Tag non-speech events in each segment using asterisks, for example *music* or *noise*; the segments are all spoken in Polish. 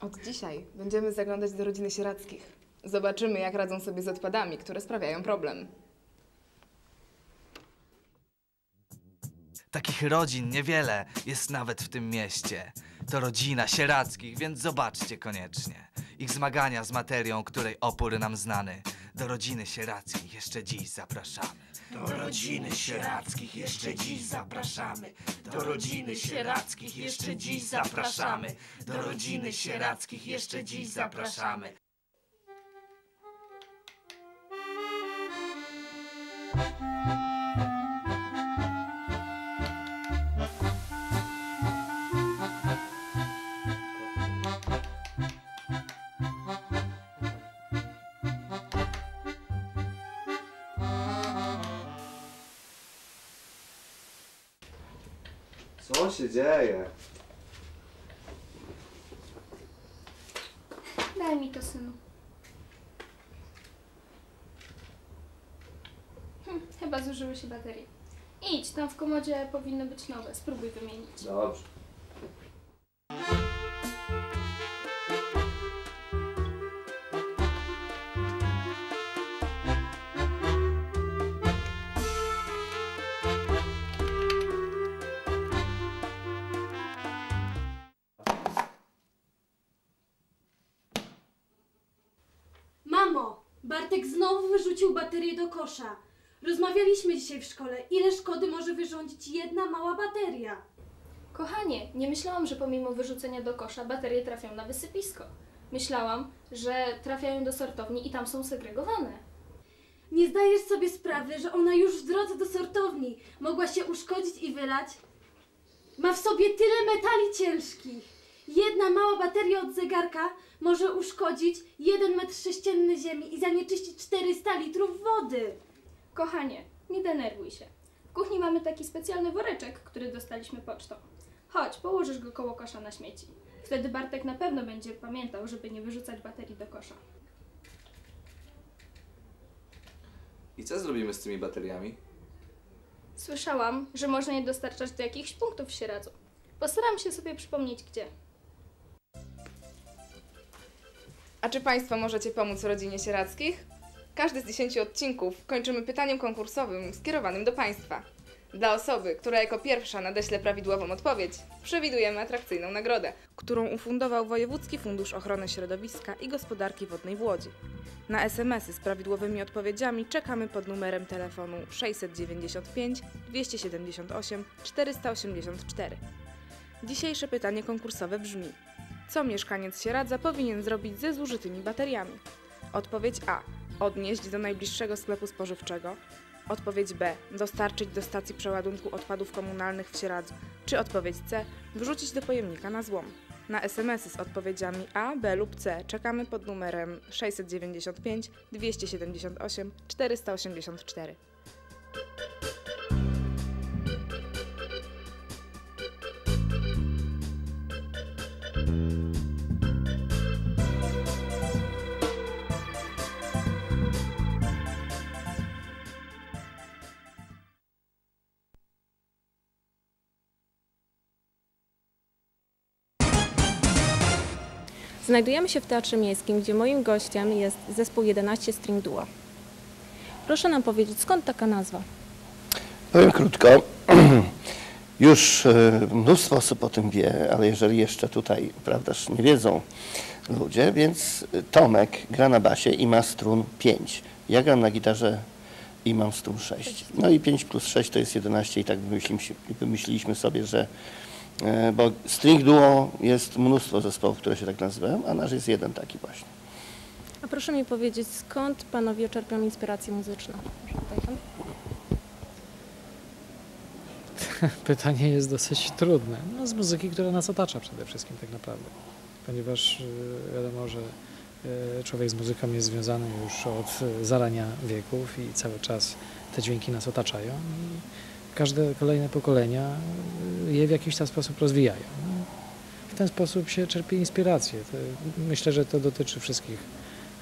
Od dzisiaj będziemy zaglądać do rodziny sierackich. Zobaczymy, jak radzą sobie z odpadami, które sprawiają problem. Takich rodzin niewiele jest nawet w tym mieście. To rodzina sierackich, więc zobaczcie koniecznie. Ich zmagania z materią, której opór nam znany. Do rodziny sierackich jeszcze dziś zapraszamy. Do rodziny sierackich jeszcze dziś zapraszamy. Do rodziny sierackich jeszcze dziś zapraszamy. Do rodziny sierackich jeszcze dziś zapraszamy. Co się dzieje? Daj mi to, synu. Hm, chyba zużyły się baterie. Idź, tam w komodzie powinny być nowe. Spróbuj wymienić. Dobrze. Baterię do kosza. Rozmawialiśmy dzisiaj w szkole, ile szkody może wyrządzić jedna mała bateria. Kochanie, nie myślałam, że pomimo wyrzucenia do kosza baterie trafią na wysypisko. Myślałam, że trafiają do sortowni i tam są segregowane. Nie zdajesz sobie sprawy, że ona już w drodze do sortowni mogła się uszkodzić i wylać? Ma w sobie tyle metali ciężkich. Jedna mała bateria od zegarka może uszkodzić jeden metr sześcienny ziemi i zanieczyścić 400 litrów wody. Kochanie, nie denerwuj się. W kuchni mamy taki specjalny woreczek, który dostaliśmy pocztą. Chodź, położysz go koło kosza na śmieci. Wtedy Bartek na pewno będzie pamiętał, żeby nie wyrzucać baterii do kosza. I co zrobimy z tymi bateriami? Słyszałam, że można je dostarczać do jakichś punktów w Sieradzu. Postaram się sobie przypomnieć gdzie. A czy Państwo możecie pomóc rodzinie sierackich? Każdy z 10 odcinków kończymy pytaniem konkursowym skierowanym do Państwa. Dla osoby, która jako pierwsza nadeśle prawidłową odpowiedź, przewidujemy atrakcyjną nagrodę, którą ufundował Wojewódzki Fundusz Ochrony Środowiska i Gospodarki Wodnej w Łodzi. Na SMS-y z prawidłowymi odpowiedziami czekamy pod numerem telefonu 695 278 484. Dzisiejsze pytanie konkursowe brzmi: co mieszkaniec Sieradza powinien zrobić ze zużytymi bateriami? Odpowiedź A. Odnieść do najbliższego sklepu spożywczego. Odpowiedź B. Dostarczyć do stacji przeładunku odpadów komunalnych w Sieradzu. Czy odpowiedź C. Wrzucić do pojemnika na złom. Na SMS-y z odpowiedziami A, B lub C czekamy pod numerem 695 278 484. Znajdujemy się w Teatrze Miejskim, gdzie moim gościem jest zespół 11 String Duo. Proszę nam powiedzieć, skąd taka nazwa? Powiem krótko. *clears throat* Już e, mnóstwo osób o tym wie, ale jeżeli jeszcze tutaj, prawdaż, nie wiedzą ludzie, więc Tomek gra na basie i ma strun 5. Ja gram na gitarze i mam strun 6. No i 5 plus 6 to jest 11 i tak wymyśliliśmy, sobie, że bo string duo jest mnóstwo zespołów, które się tak nazywają, a nasz jest jeden taki właśnie. A proszę mi powiedzieć, skąd panowie czerpią inspirację muzyczną? *laughs* Pytanie jest dosyć trudne. No, z muzyki, która nas otacza przede wszystkim tak naprawdę. Ponieważ y, wiadomo, że y, człowiek z muzyką jest związany już od zarania wieków i cały czas te dźwięki nas otaczają i każde kolejne pokolenia y, je w jakiś tam sposób rozwijają. W ten sposób się czerpie inspirację. Myślę, że to dotyczy wszystkich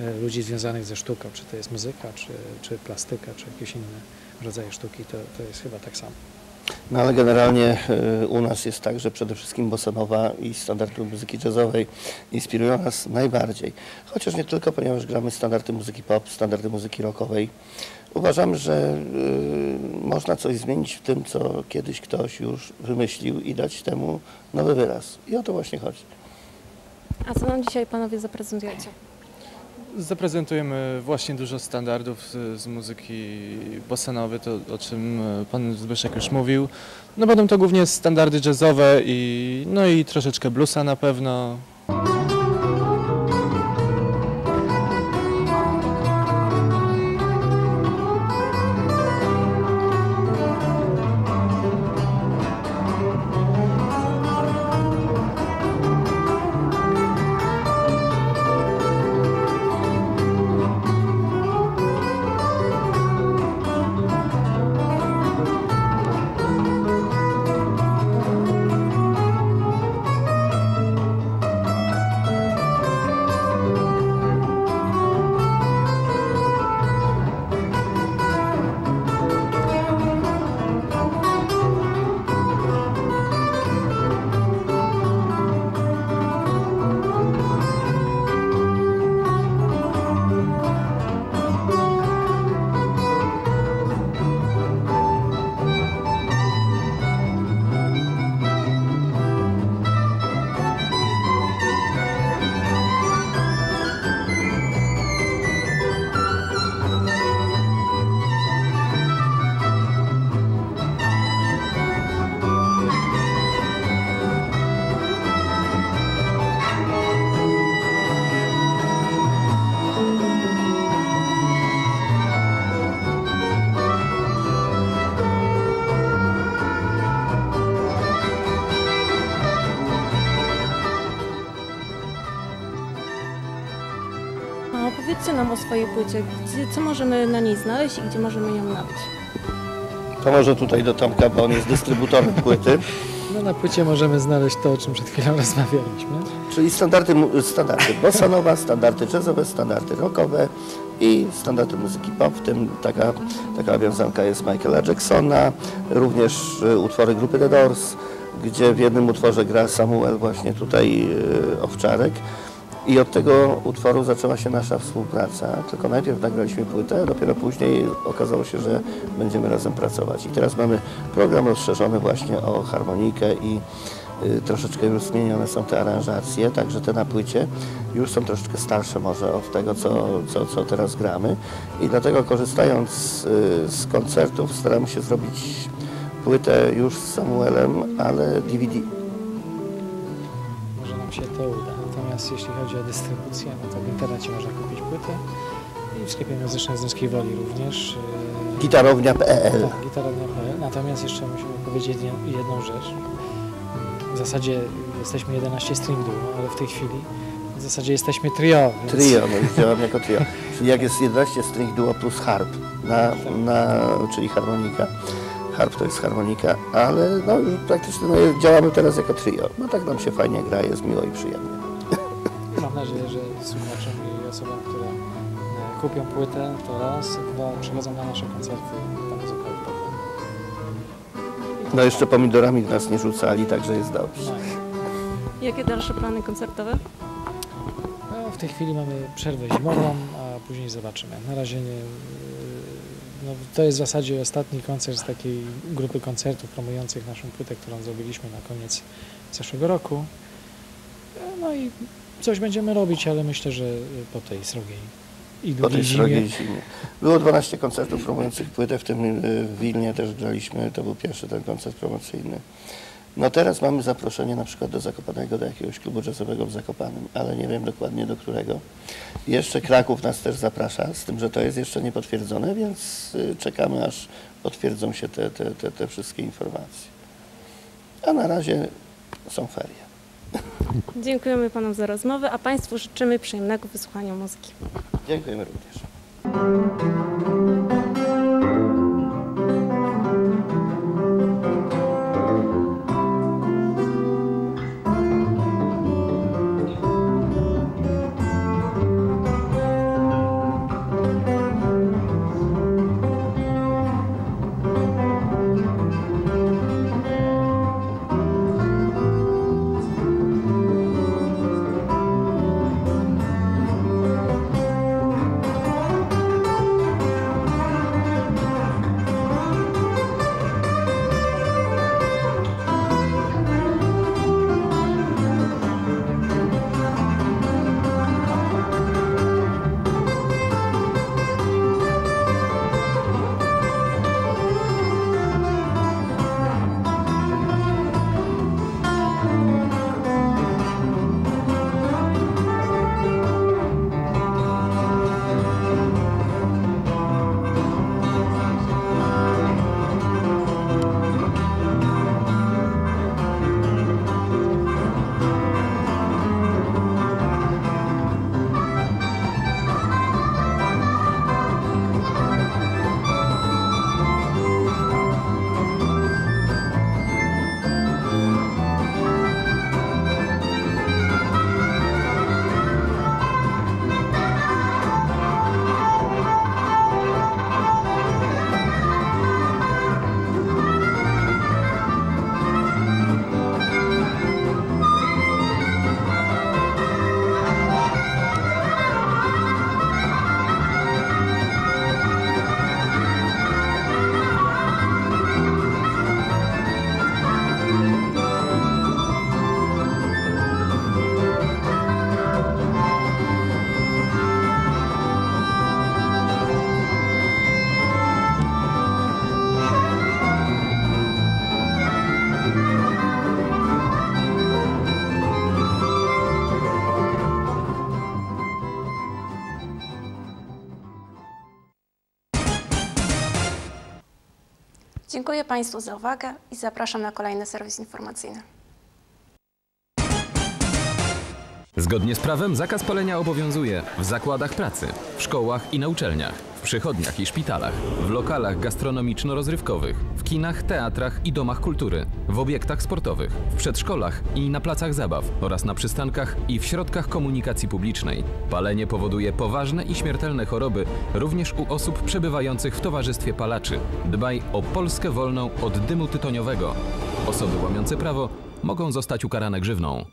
y, ludzi związanych ze sztuką, czy to jest muzyka, czy, czy plastyka, czy jakieś inne rodzaje sztuki, to, to jest chyba tak samo. No ale generalnie y, u nas jest tak, że przede wszystkim bossanowa i standardy muzyki jazzowej inspirują nas najbardziej. Chociaż nie tylko, ponieważ gramy standardy muzyki pop, standardy muzyki rockowej. Uważam, że y, można coś zmienić w tym, co kiedyś ktoś już wymyślił i dać temu nowy wyraz. I o to właśnie chodzi. A co nam dzisiaj panowie zaprezentujecie? Zaprezentujemy właśnie dużo standardów z, z muzyki bossanowej, to o czym e, pan Zbyszek już mówił. No będą to głównie standardy jazzowe i, no i troszeczkę bluesa na pewno. Swojej płycie. Gdzie, co możemy na niej znaleźć i gdzie możemy ją nabyć? To może tutaj do Tomka, bo on jest dystrybutorem płyty. No na płycie możemy znaleźć to, o czym przed chwilą *laughs* rozmawialiśmy. Czyli standardy, standardy bossanowa, standardy jazzowe, standardy rockowe i standardy muzyki pop, w tym taka, taka wiązanka jest Michaela Jacksona, również y, utwory grupy The Doors, gdzie w jednym utworze gra Samuel właśnie tutaj y, Owczarek. I od tego utworu zaczęła się nasza współpraca. Tylko najpierw nagraliśmy płytę, a dopiero później okazało się, że będziemy razem pracować. I teraz mamy program rozszerzony właśnie o harmonikę i y, troszeczkę już zmienione są te aranżacje, także te na płycie już są troszeczkę starsze może od tego, co, co, co teraz gramy. I dlatego korzystając y, z koncertów staramy się zrobić płytę już z Samuelem, ale DVD. Nam się to uda. Natomiast jeśli chodzi o dystrybucję, no to w internecie można kupić płytę i w sklepie muzycznym z Niskiej Woli również. yy, Gitarownia.pl Tak, gitarownia.pl. Natomiast jeszcze musimy powiedzieć jedną- rzecz. W zasadzie jesteśmy 11 string duo, ale w tej chwili w zasadzie jesteśmy trio. Więc Trio, no działam jako trio. Czyli jak jest 11 string duo plus harp, na, na, czyli harmonika. Harp to jest harmonika, ale no już praktycznie no, działamy teraz jako trio. No tak nam się fajnie gra, jest miło i przyjemnie. *laughs* Mam nadzieję, że słuchaczom i osobom, które e, kupią płytę, to raz, dwa, przychodzą na nasze koncerty popową. No jeszcze pomidorami nas nie rzucali, także jest dobrze. Jakie dalsze plany koncertowe? No, w tej chwili mamy przerwę zimową, a później zobaczymy. Na razie nie, no, to jest w zasadzie ostatni koncert z takiej grupy koncertów promujących naszą płytę, którą zrobiliśmy na koniec zeszłego roku. No i coś będziemy robić, ale myślę, że po tej srogiej i Po długiej tej zimie. srogiej zimie. Było 12 koncertów promujących płytę, w tym y, w Wilnie też graliśmy, to był pierwszy ten koncert promocyjny. No teraz mamy zaproszenie na przykład do Zakopanego, do jakiegoś klubu jazzowego w Zakopanym, ale nie wiem dokładnie do którego. Jeszcze Kraków nas też zaprasza, z tym, że to jest jeszcze niepotwierdzone, więc y, czekamy aż potwierdzą się te, te, te, te wszystkie informacje. A na razie są ferie. Dziękujemy panom za rozmowę, a państwu życzymy przyjemnego wysłuchania muzyki. Dziękujemy również. Dziękuję Państwu za uwagę i zapraszam na kolejny serwis informacyjny. Zgodnie z prawem zakaz palenia obowiązuje w zakładach pracy, w szkołach i na uczelniach, przychodniach i szpitalach, w lokalach gastronomiczno-rozrywkowych, w kinach, teatrach i domach kultury, w obiektach sportowych, w przedszkolach i na placach zabaw oraz na przystankach i w środkach komunikacji publicznej. Palenie powoduje poważne i śmiertelne choroby również u osób przebywających w towarzystwie palaczy. Dbaj o Polskę wolną od dymu tytoniowego. Osoby łamiące prawo mogą zostać ukarane grzywną.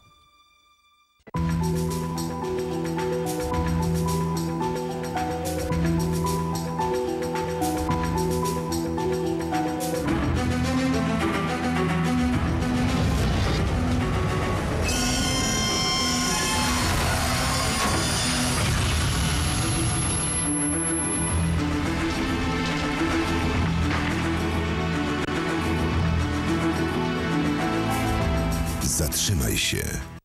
Zatrzymaj się.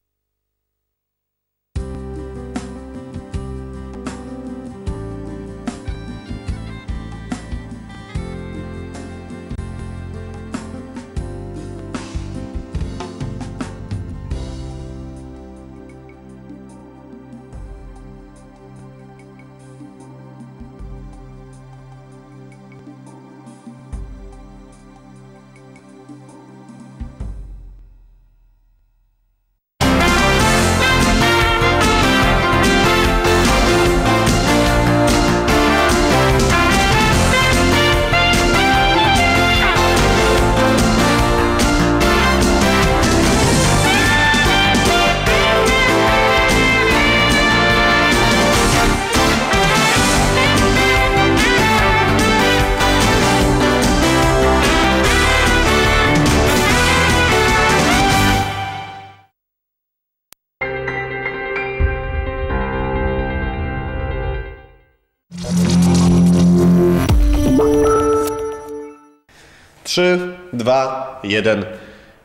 Trzy, dwa, jeden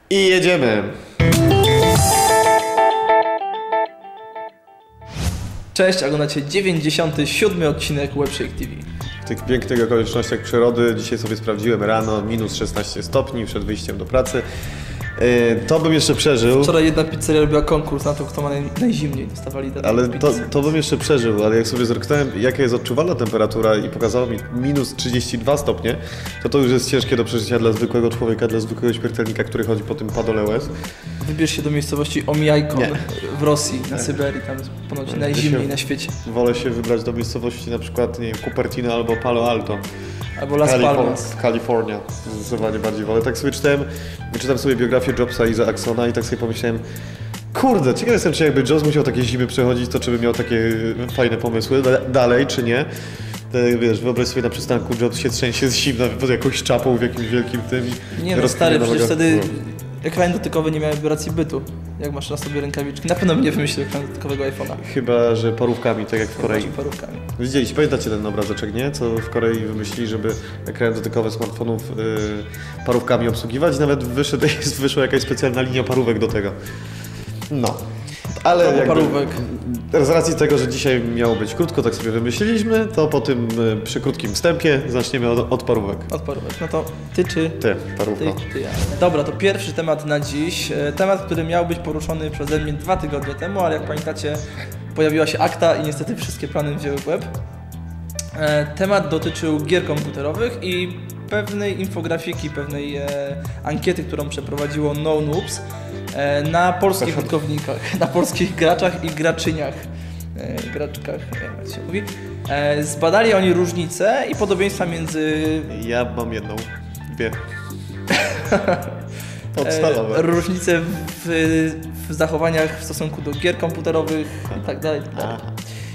i jedziemy. Cześć, oglądacie 97 odcinek Webshake TV. W tych pięknych okolicznościach przyrody dzisiaj sobie sprawdziłem rano, minus 16 stopni przed wyjściem do pracy. Yy, To bym jeszcze przeżył. Wczoraj jedna pizzeria robiła konkurs na to, kto ma naj, najzimniej. Dostawali taką Ale to, to bym jeszcze przeżył, ale jak sobie zerknąłem, jaka jest odczuwalna temperatura i pokazało mi minus 32 stopnie, to to już jest ciężkie do przeżycia dla zwykłego człowieka, dla zwykłego śmiertelnika, który chodzi po tym padole łez. Wybierz się do miejscowości Omijajkon w Rosji, na. Syberii. Tam jest ponoć najzimniej na świecie. Wolę się wybrać do miejscowości na przykład, nie wiem, Cupertino albo Palo Alto. Albo Las Kalifor- Palmas. Kalifornia, zdecydowanie bardziej wolę. Tak sobie czytałem, czytam sobie biografię Jobsa i Axona i tak sobie pomyślałem, kurde, ciekaw jestem, czy jakby Jobs musiał takie zimy przechodzić, to czy by miał takie fajne pomysły da- dalej, czy nie. E, Wiesz, wyobraź sobie na przystanku Jobs się trzęsie z zimna pod jakąś czapą w jakimś wielkim tym i Nie no stary, przecież wtedy No. Ekrany dotykowe nie miałyby racji bytu. Jak masz na sobie rękawiczki. Na pewno bym nie wymyślił ekranu dotykowego iPhone'a. Chyba, że parówkami, tak jak w Korei. Właśnie parówkami. Widzieliście, pamiętacie ten obrazeczek, nie? Co w Korei wymyślili, żeby ekrany dotykowe smartfonów y, parówkami obsługiwać. Nawet wyszedł, *laughs* jest, wyszła jakaś specjalna linia parówek do tego. No. Ale jakby, parówek. Z racji tego, że dzisiaj miało być krótko, tak sobie wymyśliliśmy, to po tym y, przy krótkim wstępie zaczniemy od, od parówek. Od parówek. No to ty czy... Ty, parówko. Ty, ty ja. Dobra, to pierwszy temat na dziś. E, Temat, który miał być poruszony przeze mnie dwa tygodnie temu, ale jak pamiętacie, pojawiła się akta i niestety wszystkie plany wzięły w łeb. E, Temat dotyczył gier komputerowych i pewnej infografiki, pewnej e, ankiety, którą przeprowadziło No Noobs na polskich użytkownikach, *laughs* na polskich graczach i graczyniach. E, graczkach, nie wiem jak się mówi. E, zbadali oni różnice i podobieństwa między Ja mam jedną, dwie. *laughs* Podstawowe. E, różnice w, w zachowaniach w stosunku do gier komputerowych i tak dalej. Tak dalej.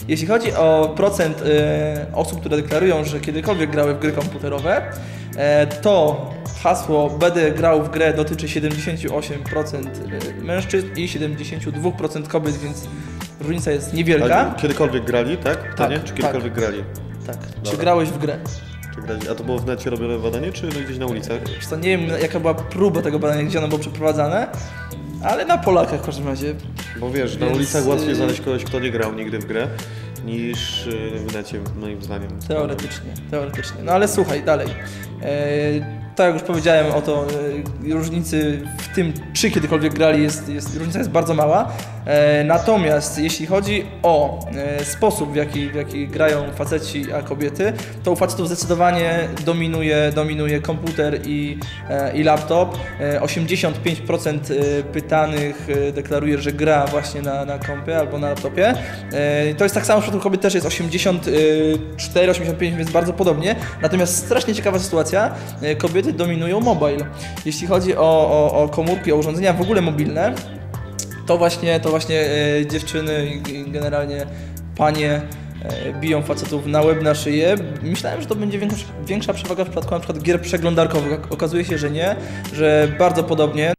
Jeśli chodzi o procent e, osób, które deklarują, że kiedykolwiek grały w gry komputerowe, e, to hasło będę grał w grę dotyczy 78% mężczyzn i 72% kobiet, więc różnica jest niewielka. A kiedykolwiek grali, tak? Pytanie, Tak, czy kiedykolwiek grali? Tak. Czy Dobra. grałeś w grę? Czy grali? A to było w necie robione badanie, czy no gdzieś na ulicach? Wiesz co, nie wiem jaka była próba tego badania, gdzie ono było przeprowadzane, ale na Polakach w każdym razie. Bo wiesz, na Więc, ulicach łatwiej y, znaleźć kogoś, kto nie grał nigdy w grę, niż y, w necie, moim zdaniem. Teoretycznie, teoretycznie. No ale słuchaj, dalej. E, tak jak już powiedziałem o to, e, różnicy w tym, czy kiedykolwiek grali, jest, jest, różnica jest bardzo mała. E, Natomiast jeśli chodzi o e, sposób, w jaki, w jaki grają faceci a kobiety, to u facetów zdecydowanie dominuje, dominuje komputer i, e, i laptop. E, 85% e, pytanych deklaruje, że gra właśnie na, na kompie albo na laptopie. To jest tak samo w przypadku kobiet też jest 84-85, więc bardzo podobnie. Natomiast strasznie ciekawa sytuacja, kobiety dominują mobile. Jeśli chodzi o, o, o komórki, o urządzenia w ogóle mobilne, to właśnie, to właśnie e, dziewczyny i generalnie panie e, biją facetów na łeb, na szyję. Myślałem, że to będzie większa, większa przewaga w przypadku na przykład gier przeglądarkowych. Okazuje się, że nie, że bardzo podobnie.